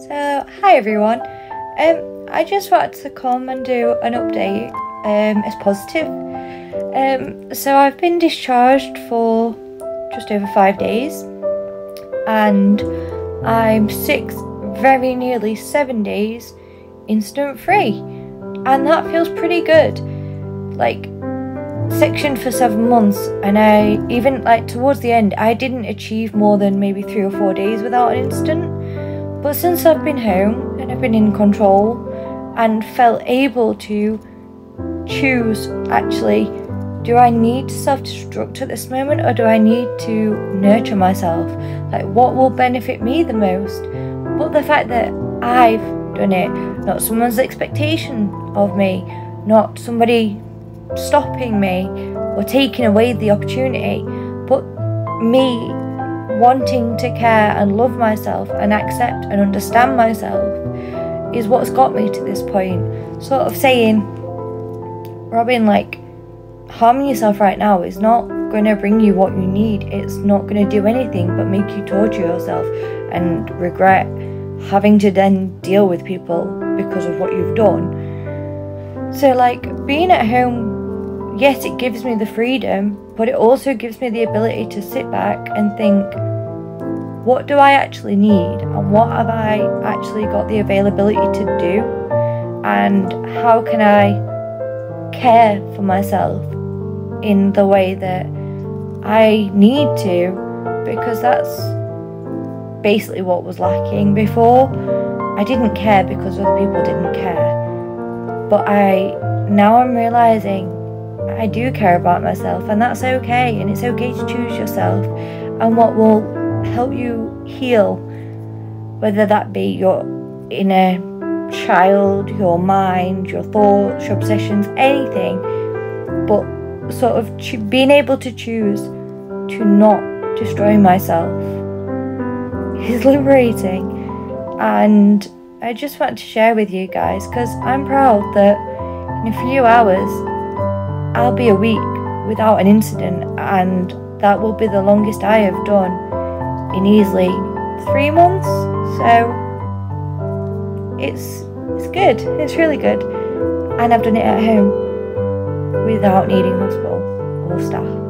So, hi everyone. Um, I just wanted to come and do an update. Um, it's positive. Um, so I've been discharged for just over five days, and I'm six, very nearly seven days, incident free, and that feels pretty good. Like sectioned for seven months, and I even like towards the end, I didn't achieve more than maybe three or four days without an incident. But since I've been home and I've been in control and felt able to choose actually, do I need to self destruct at this moment or do I need to nurture myself? Like, what will benefit me the most? But the fact that I've done it, not someone's expectation of me, not somebody stopping me or taking away the opportunity, but me wanting to care and love myself and accept and understand myself is what's got me to this point. Sort of saying, Robyn, like, harming yourself right now is not going to bring you what you need. It's not going to do anything but make you torture yourself and regret having to then deal with people because of what you've done. So, like, being at home, yes, it gives me the freedom, but it also gives me the ability to sit back and think, what do I actually need and what have I actually got the availability to do and how can I care for myself in the way that I need to because that's basically what was lacking before. I didn't care because other people didn't care. But I now I'm realizing I do care about myself and that's okay and it's okay to choose yourself and what will help you heal, whether that be your inner child, your mind, your thoughts, your obsessions, anything, but sort of cho- being able to choose to not destroy myself is liberating. And I just want to share with you guys because I'm proud that in a few hours I'll be a week without an incident, and that will be the longest I have done in easily three months. So it's it's good. It's really good, and I've done it at home without needing hospital or staff.